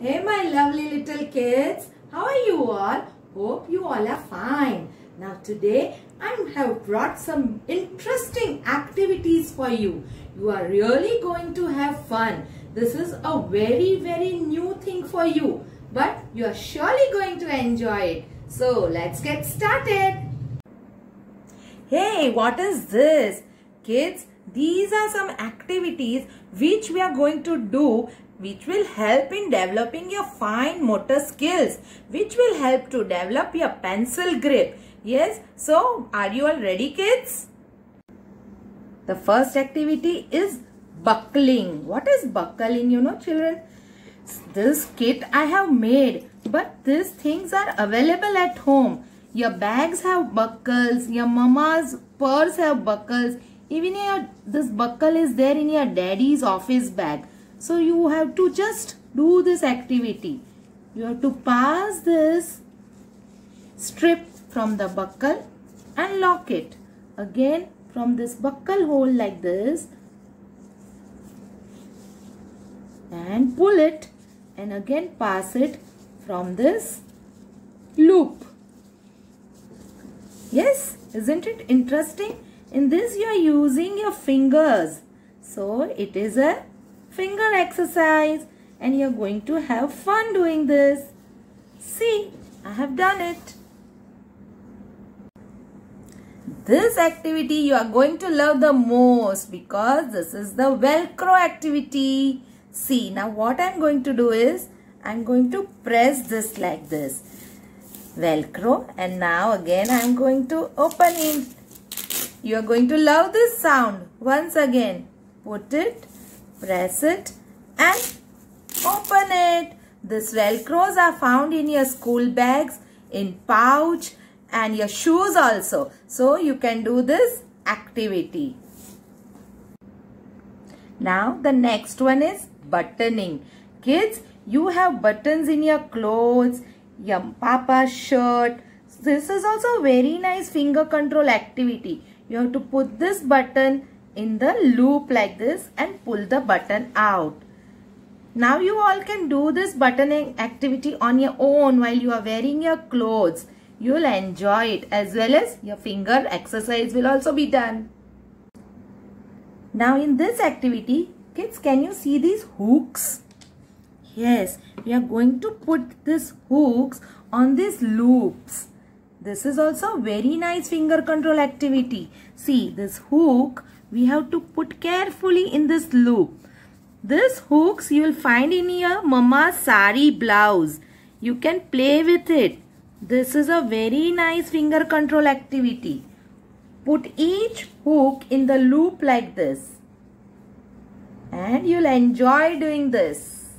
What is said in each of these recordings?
Hey my lovely little kids, how are you all? Hope you all are fine. Now today I have brought some interesting activities for you. You are really going to have fun. This is a very very new thing for you but you are surely going to enjoy it. So let's get started. Hey, what is this? Kids, these are some activities which we are going to do which will help in developing your fine motor skills which will help to develop your pencil grip. Yes, so are you all ready kids? The first activity is buckling. What is buckling you know children? This kit I have made but these things are available at home. Your bags have buckles, your mama's purse have buckles, even your this buckle is there in your daddy's office bag. So you have to just do this activity. You have to pass this strip from the buckle and lock it. Again from this buckle hole like this and pull it and again pass it from this loop. Yes, isn't it interesting? In this you are using your fingers. So it is a finger exercise and you are going to have fun doing this. See, I have done it. This activity you are going to love the most because this is the velcro activity. See, now what I am going to do is I am going to press this like this. Velcro and now again I am going to open it. You are going to love this sound. Once again, put it, press it and open it. These velcros are found in your school bags, in pouch and your shoes also. So you can do this activity. Now the next one is buttoning. Kids, you have buttons in your clothes, your papa's shirt. This is also a very nice finger control activity. You have to put this button in the loop like this and pull the button out. Now you all can do this buttoning activity on your own while you are wearing your clothes. You will enjoy it as well as your finger exercise will also be done. Now in this activity, kids can you see these hooks? Yes, we are going to put these hooks on these loops. This is also very nice finger control activity. See this hook we have to put carefully in this loop. This hooks you will find in your mama's sari blouse. You can play with it. This is a very nice finger control activity. Put each hook in the loop like this. And you'll enjoy doing this.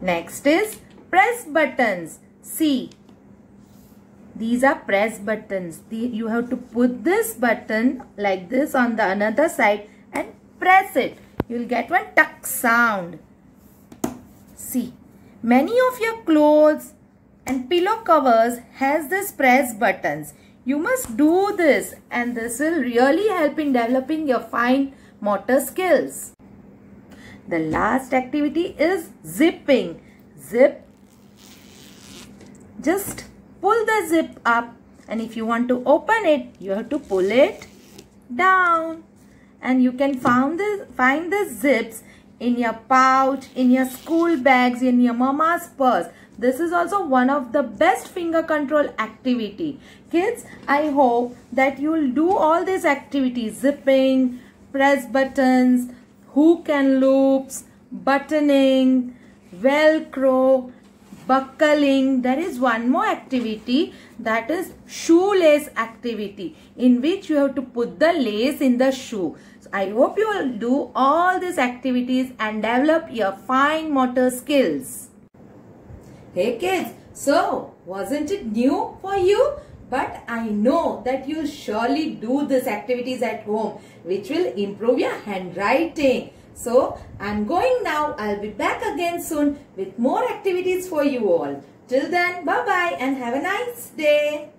Next is press buttons. See, these are press buttons. You have to put this button like this on the another side and press it. You will get one tuck sound. See, many of your clothes and pillow covers has this press buttons. You must do this and this will really help in developing your fine motor skills. The last activity is zipping. Zip. Just pull the zip up and if you want to open it, you have to pull it down. And you can find the, find the zips in your pouch, in your school bags, in your mama's purse. This is also one of the best finger control activity. Kids, I hope that you will do all these activities. Zipping, press buttons, hook and loops, buttoning, velcro, buckling. There is one more activity that is shoelace activity in which you have to put the lace in the shoe. So I hope you will do all these activities and develop your fine motor skills. Hey kids, so wasn't it new for you? But I know that you'll surely do these activities at home which will improve your handwriting. So I'm going now. I'll be back again soon with more activities for you all. Till then, bye-bye and have a nice day.